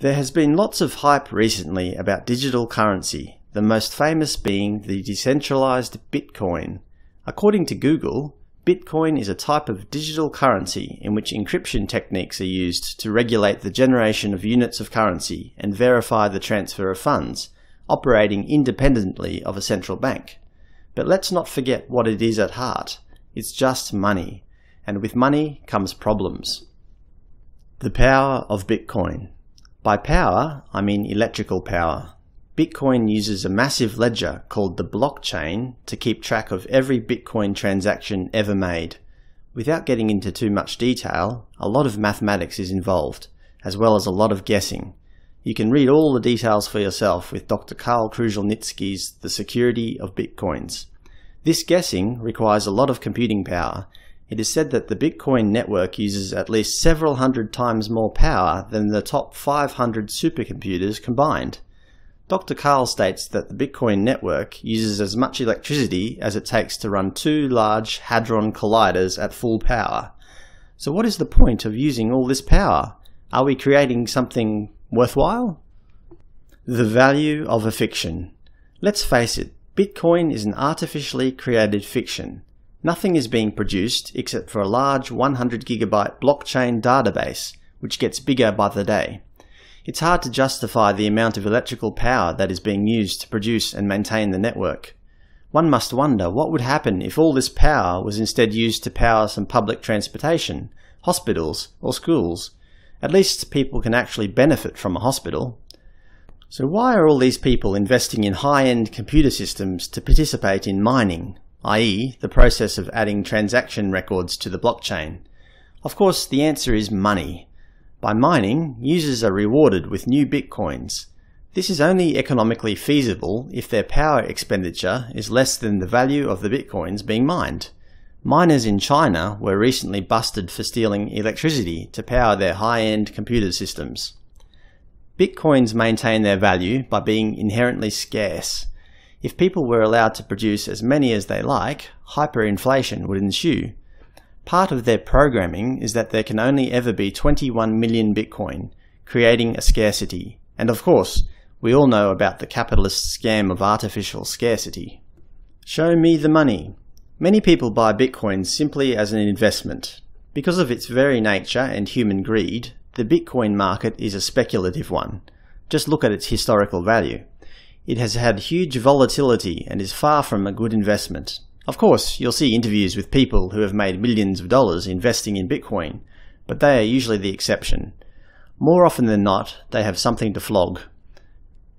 There has been lots of hype recently about digital currency, the most famous being the decentralized Bitcoin. According to Google, Bitcoin is a type of digital currency in which encryption techniques are used to regulate the generation of units of currency and verify the transfer of funds, operating independently of a central bank. But let's not forget what it is at heart. It's just money. And with money comes problems. The power of Bitcoin. By power, I mean electrical power. Bitcoin uses a massive ledger called the blockchain to keep track of every Bitcoin transaction ever made. Without getting into too much detail, a lot of mathematics is involved, as well as a lot of guessing. You can read all the details for yourself with Dr. Karl Kruszelnicki's The Security of Bitcoins. This guessing requires a lot of computing power. It is said that the Bitcoin network uses at least several hundred times more power than the top 500 supercomputers combined. Dr. Karl states that the Bitcoin network uses as much electricity as it takes to run two large Hadron Colliders at full power. So what is the point of using all this power? Are we creating something worthwhile? The value of a fiction. Let's face it, Bitcoin is an artificially created fiction. Nothing is being produced except for a large 100 gigabyte blockchain database, which gets bigger by the day. It's hard to justify the amount of electrical power that is being used to produce and maintain the network. One must wonder what would happen if all this power was instead used to power some public transportation, hospitals, or schools. At least people can actually benefit from a hospital. So why are all these people investing in high-end computer systems to participate in mining, i.e. the process of adding transaction records to the blockchain? Of course, the answer is money. By mining, users are rewarded with new bitcoins. This is only economically feasible if their power expenditure is less than the value of the bitcoins being mined. Miners in China were recently busted for stealing electricity to power their high-end computer systems. Bitcoins maintain their value by being inherently scarce. If people were allowed to produce as many as they like, hyperinflation would ensue. Part of their programming is that there can only ever be 21 million Bitcoin, creating a scarcity. And of course, we all know about the capitalist scam of artificial scarcity. Show me the money. Many people buy Bitcoin simply as an investment. Because of its very nature and human greed, the Bitcoin market is a speculative one. Just look at its historical value. It has had huge volatility and is far from a good investment. Of course, you'll see interviews with people who have made millions of dollars investing in Bitcoin, but they are usually the exception. More often than not, they have something to flog.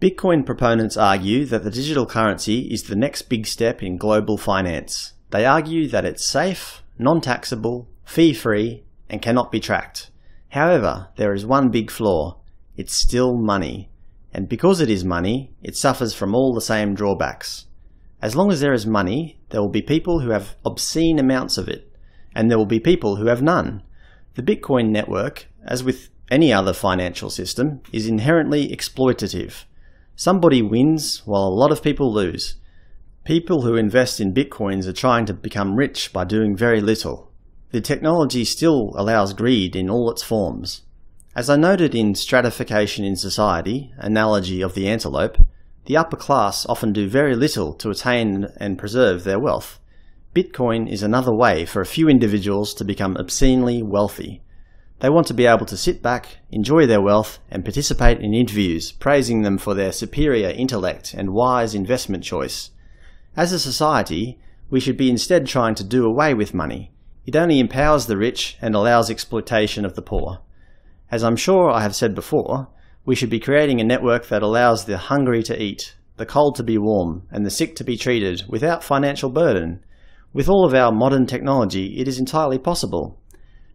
Bitcoin proponents argue that the digital currency is the next big step in global finance. They argue that it's safe, non-taxable, fee-free, and cannot be tracked. However, there is one big flaw. It's still money. And because it is money, it suffers from all the same drawbacks. As long as there is money, there will be people who have obscene amounts of it, and there will be people who have none. The Bitcoin network, as with any other financial system, is inherently exploitative. Somebody wins while a lot of people lose. People who invest in Bitcoins are trying to become rich by doing very little. The technology still allows greed in all its forms. As I noted in Stratification in Society, analogy of the antelope, the upper class often do very little to attain and preserve their wealth. Bitcoin is another way for a few individuals to become obscenely wealthy. They want to be able to sit back, enjoy their wealth, and participate in interviews praising them for their superior intellect and wise investment choice. As a society, we should be instead trying to do away with money. It only empowers the rich and allows exploitation of the poor. As I'm sure I have said before, we should be creating a network that allows the hungry to eat, the cold to be warm, and the sick to be treated without financial burden. With all of our modern technology, it is entirely possible.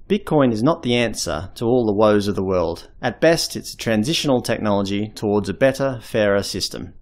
Bitcoin is not the answer to all the woes of the world. At best, it's a transitional technology towards a better, fairer system.